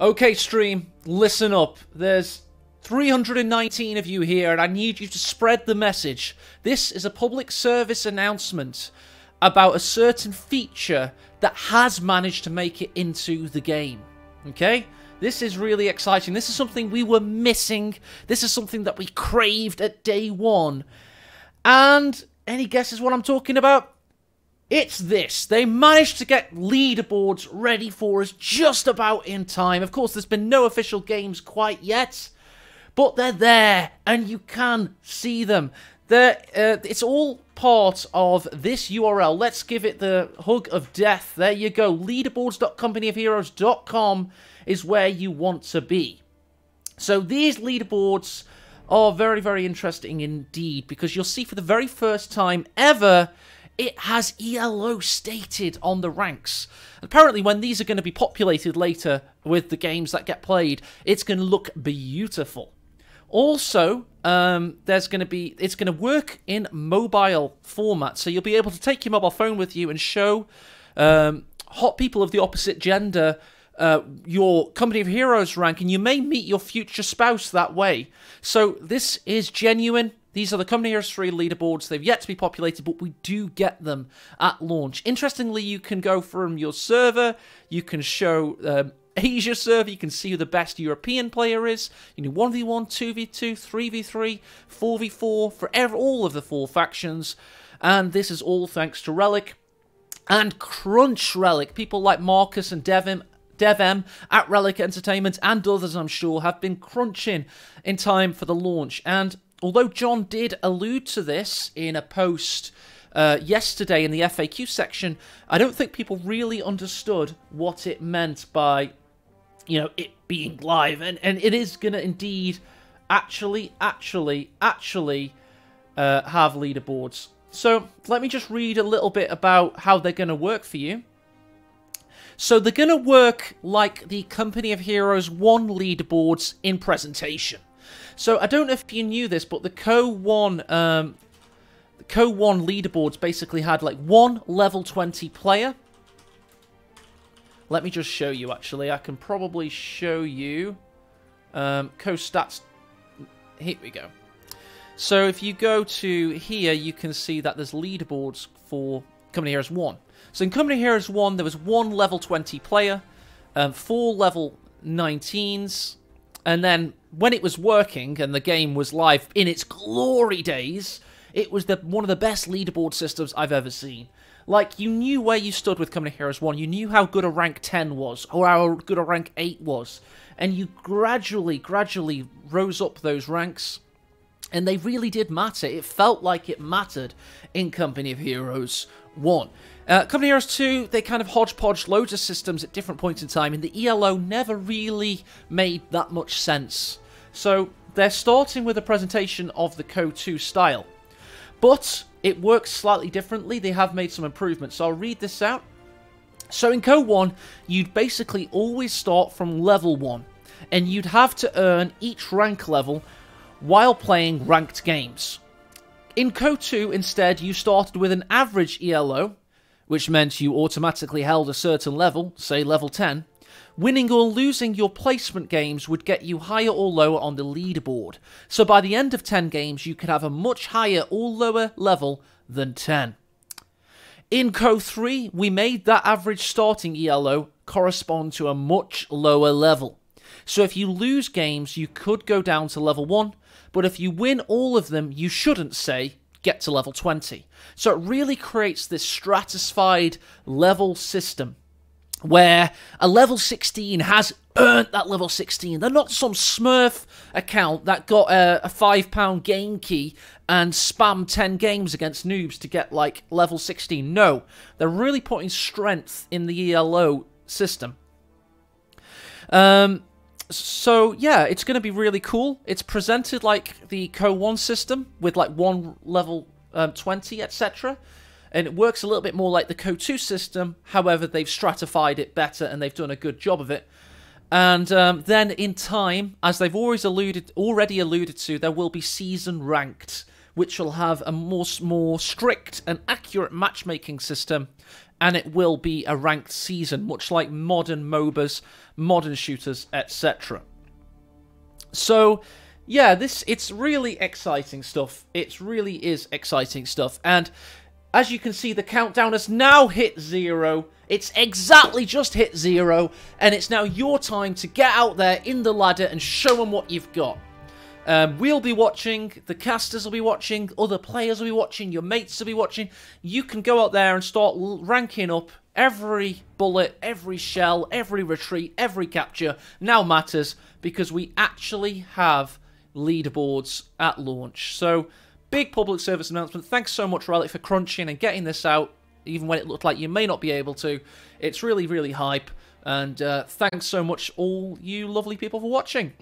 Okay, stream, listen up. There's 319 of you here, and I need you to spread the message. This is a public service announcement about a certain feature that has managed to make it into the game. Okay? This is really exciting. This is something we were missing. This is something that we craved at day one. And any guesses what I'm talking about? It's this. They managed to get leaderboards ready for us just about in time. Of course, there's been no official games quite yet, but they're there and you can see them. Uh, it's all part of this URL. Let's give it the hug of death. There you go. Leaderboards.companyofheroes.com is where you want to be. So these leaderboards are very, very interesting indeed because you'll see for the very first time ever it has ELO stated on the ranks. Apparently, when these are going to be populated later with the games that get played, it's going to look beautiful. Also, um, there's going to be it's going to work in mobile format, so you'll be able to take your mobile phone with you and show um, hot people of the opposite gender uh, your company of heroes rank, and you may meet your future spouse that way. So this is genuine. These are the Company 3 leaderboards. They've yet to be populated, but we do get them at launch. Interestingly, you can go from your server, you can show um, Asia server, you can see who the best European player is. You know, 1v1, 2v2, 3v3, 4v4 for all of the four factions. And this is all thanks to Relic and Crunch Relic. People like Marcus and Devim DevM at Relic Entertainment and others, I'm sure, have been crunching in time for the launch. And although John did allude to this in a post uh, yesterday in the FAQ section, I don't think people really understood what it meant by, you know, it being live. And, and it is going to indeed actually, actually, actually uh, have leaderboards. So let me just read a little bit about how they're going to work for you. So they're going to work like the Company of Heroes 1 leaderboards in presentation. So I don't know if you knew this, but the Co 1 um, the Co 1 leaderboards basically had like one level 20 player. Let me just show you actually. I can probably show you um, Co stats. Here we go. So if you go to here, you can see that there's leaderboards for Company Heroes 1. So in Company Heroes 1, there was one level 20 player, um, four level 19s, and then when it was working and the game was live in its glory days, it was the one of the best leaderboard systems I've ever seen. Like, you knew where you stood with Company Heroes 1, you knew how good a rank 10 was, or how good a rank 8 was, and you gradually, gradually rose up those ranks, and they really did matter. It felt like it mattered in Company of Heroes 1. Uh, Company Heroes 2, they kind of hodgepodge loads of systems at different points in time, and the ELO never really made that much sense. So they're starting with a presentation of the Co 2 style. But it works slightly differently. They have made some improvements. So I'll read this out. So in Co 1, you'd basically always start from level 1, and you'd have to earn each rank level while playing ranked games. In Co 2, instead, you started with an average ELO, which meant you automatically held a certain level, say level 10, winning or losing your placement games would get you higher or lower on the leaderboard. So by the end of 10 games, you could have a much higher or lower level than 10. In Co 3, we made that average starting ELO correspond to a much lower level. So if you lose games, you could go down to level 1, but if you win all of them, you shouldn't say get to level 20. So it really creates this stratified level system where a level 16 has earned that level 16. They're not some smurf account that got a, a five pound game key and spam 10 games against noobs to get like level 16. No, they're really putting strength in the ELO system. Um, so yeah, it's going to be really cool. It's presented like the Co 1 system with like one level um, 20, etc. And it works a little bit more like the Co 2 system. However, they've stratified it better and they've done a good job of it. And um, then in time, as they've always alluded, already alluded to, there will be season ranked, which will have a more more strict and accurate matchmaking system and it will be a ranked season, much like modern MOBAs, modern shooters, etc. So, yeah, this it's really exciting stuff. It really is exciting stuff, and as you can see, the countdown has now hit zero. It's exactly just hit zero, and it's now your time to get out there in the ladder and show them what you've got. Um, we'll be watching, the casters will be watching, other players will be watching, your mates will be watching. You can go out there and start ranking up every bullet, every shell, every retreat, every capture now matters because we actually have leaderboards at launch. So, big public service announcement. Thanks so much, Relic, for crunching and getting this out, even when it looked like you may not be able to. It's really, really hype. And uh, thanks so much, all you lovely people, for watching.